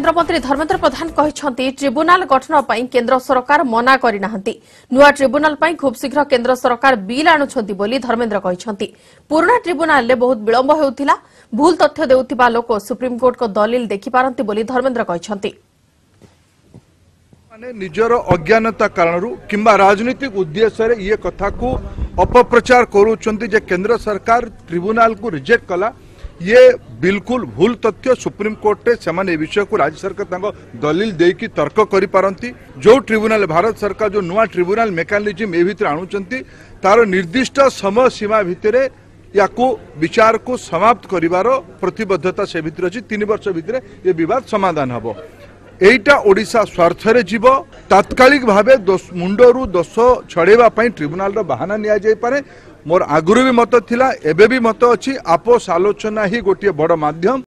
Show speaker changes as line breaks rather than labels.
କେନ୍ଦ୍ରମନ୍ତ୍ରୀ ଧର୍ମେନ୍ଦ୍ର ପ୍ରଧାନ କହିଛନ୍ତି ଟ୍ରିବ୍ୟୁନାଲ ଗଠନ ପାଇଁ କେନ୍ଦ୍ର ସରକାର ମନା କରିନାହାନ୍ତି। ନୂଆ ଟ୍ରିବ୍ୟୁନାଲ ପାଇଁ ଖୁବ୍ ଶୀଘ୍ର କେନ୍ଦ୍ର ସରକାର ବିଲ୍ ଆଣୁଛନ୍ତି ବୋଲି ଧର୍ମେନ୍ଦ୍ର କହିଛନ୍ତି। ପୁରୁଣା ଟ୍ରିବ୍ୟୁନାଲରେ ବହୁତ ବିଳମ୍ବ ହେଉଥିଲା। ଭୁଲ ତଥ୍ୟ ଦେଉଥିବା ଲୋକ ସୁପ୍ରିମକୋର୍ଟଙ୍କ ଦଲିଲ ଦେଖିପାରନ୍ତି ବୋଲି ଧର୍ମେନ୍ଦ୍ର କହିଛନ୍ତି।
ନିଜର ଅଜ୍ଞାନତା କାରଣରୁ କିମ୍ବା ରାଜନୈତିକ ଉଦ୍ଦେଶ୍ୟରେ ଇଏ କଥାକୁ ଅପପ୍ରଚାର କରୁଛନ୍ତି ଯେ କେନ୍ଦ୍ର ସରକାର ଟ୍ରିବ୍ୟୁନାଲକୁ ରିଜେକ୍ଟ କଲା ये बिल्कुल भूल तथ्य सुप्रीमकोर्टे से विषय को राज्य सरकार दलिल देकी तर्क कर करिपारती जो ट्रिब्यूनाल भारत सरकार जो नुआ ट्रिब्यूनाल मेकानिजम ये भितर आणुंट तार निर्दिष्ट समय सीमा भितर या विचार को समाप्त करार प्रतबद्धता से भितर अच्छी तीन वर्ष भितर ये बद समाधान हम এইটা ଓଡ଼ିଶା ସ୍ୱାର୍ଥରେ ଯିବ ତାତ୍କାଳିକ ଭାବେ ମୁଣ୍ଡରୁ ଦୋଷ ଛଡ଼େଇବା ପାଇଁ ଟ୍ରିବ୍ୟୁନାଲର ବାହାନା ନିଆଯାଇପାରେ ମୋର ଆଗରୁ ବି ମତ ଥିଲା ଏବେ ବି ମତ ଅଛି ଆପୋଷ ଆଲୋଚନା ହିଁ ଗୋଟିଏ ବଡ଼ ମାଧ୍ୟମ